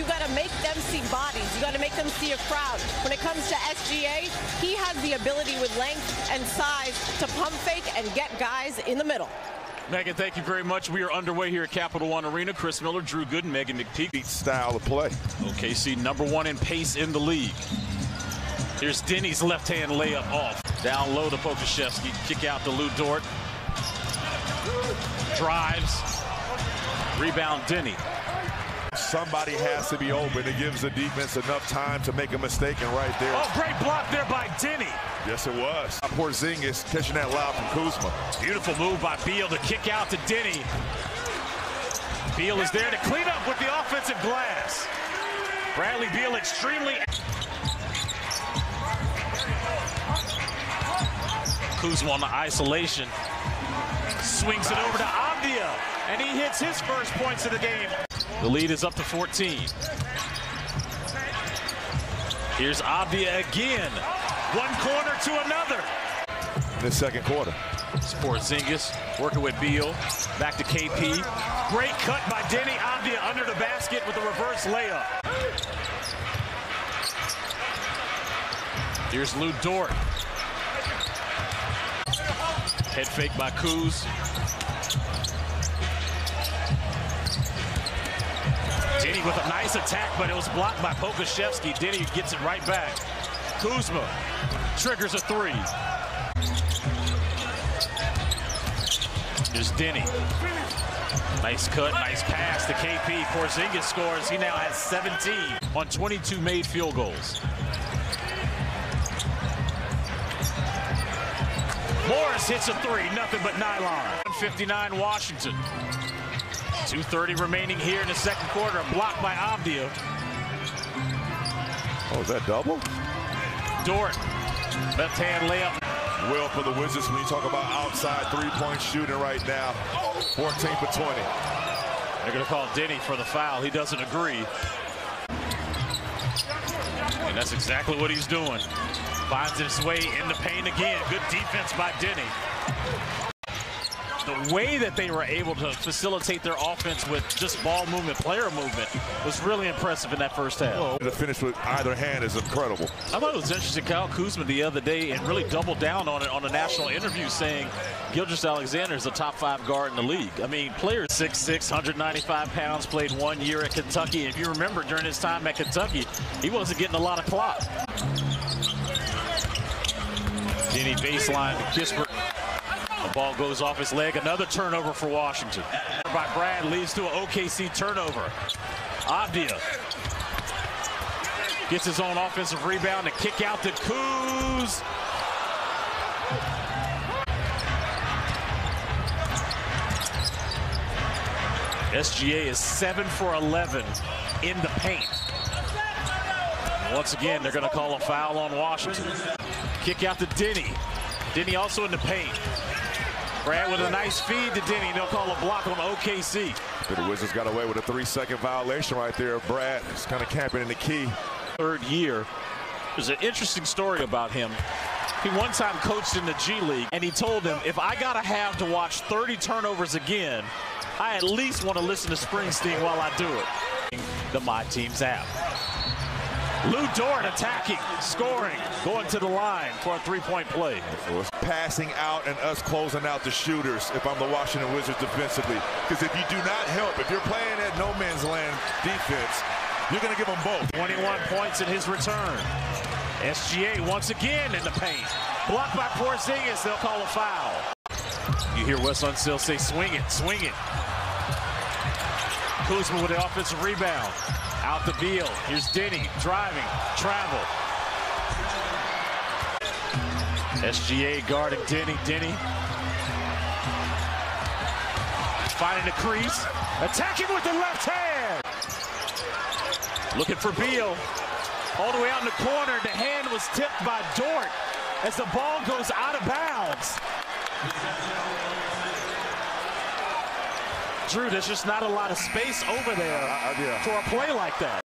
You got to make them see bodies. You got to make them see a crowd. When it comes to SGA, he has the ability with length and size to pump fake and get guys in the middle. Meghan, thank you very much. We are underway here at Capital One Arena. Chris Miller, Drew Gooden, Meghan McPeak. Style of play. OKC number one in pace in the league. Here's Deni's left-hand layup off. Down low to Pokusevski. Kick out to Lu Dort. Drives. Rebound Deni. Somebody has to be open. It gives the defense enough time to make a mistake, and right there. Oh, great block there by Deni. Yes, it was. Porzingis catching that lob from Kuzma. Beautiful move by Beal to kick out to Deni. Beal is there to clean up with the offensive glass. Bradley Beal extremely... Kuzma on the isolation. Swings it over to Avdija, and he hits his first points of the game. The lead is up to 14. Here's Avdija again. One corner to another. In the second quarter. Porzingis working with Beal. Back to KP. Great cut by Deni Avdija under the basket with a reverse layup. Here's Lu Dort. Head fake by Kuz. Deni with a nice attack, but it was blocked by Pokusevski. Deni gets it right back. Kuzma triggers a three. Here's Deni. Nice cut, nice pass to KP. Porzingis scores. He now has 17 on 22 made field goals. Morris hits a three, nothing but nylon. 59 Washington. 2.30 remaining here in the second quarter. Blocked by Avdija. Oh, is that double? Dort. Left hand layup. Well for the Wizards when you talk about outside three-point shooting right now. 14 for 20. They're going to call Deni for the foul. He doesn't agree. And that's exactly what he's doing. Finds his way in the paint again. Good defense by Deni. The way that they were able to facilitate their offense with just ball movement, player movement, was really impressive in that first half. Well, to finish with either hand is incredible. I thought it was interesting. Kyle Kuzma the other day and really doubled down on it on a national interview saying Gilgeous-Alexander is a top five guard in the league. I mean, player 6'6", 195 pounds, played one year at Kentucky. If you remember during his time at Kentucky, he wasn't getting a lot of clock. Deni baseline to Kispert. Ball goes off his leg. Another turnover for Washington. By Brad leads to an OKC turnover. Avdija gets his own offensive rebound to kick out to Kuz. SGA is 7 for 11 in the paint. Once again, they're going to call a foul on Washington. Kick out to Deni. Deni also in the paint. Brad with a nice feed to Deni. They'll call a block on OKC. But the Wizards got away with a three-second violation right there. Brad is kind of camping in the key. Third year. There's an interesting story about him. He one time coached in the G League, and he told them, if I got to have to watch 30 turnovers again, I at least want to listen to Springsteen while I do it. The My Teams app. Lu Dort attacking, scoring, going to the line for a three-point play. Passing out and us closing out the shooters if I'm the Washington Wizards defensively. Because if you do not help, if you're playing at no man's land defense, you're going to give them both. 21 points in his return. SGA once again in the paint. Blocked by Porzingis, they'll call a foul. You hear Wes Unseld say, swing it, swing it. Kuzma with the offensive rebound. Out the Beal. Here's Deni driving, travel. SGA guarding Deni. Deni finding the crease. Attacking with the left hand. Looking for Beal. All the way out in the corner. The hand was tipped by Dort as the ball goes out of bounds. Drew, there's just not a lot of space over there Uh, yeah. for a play like that.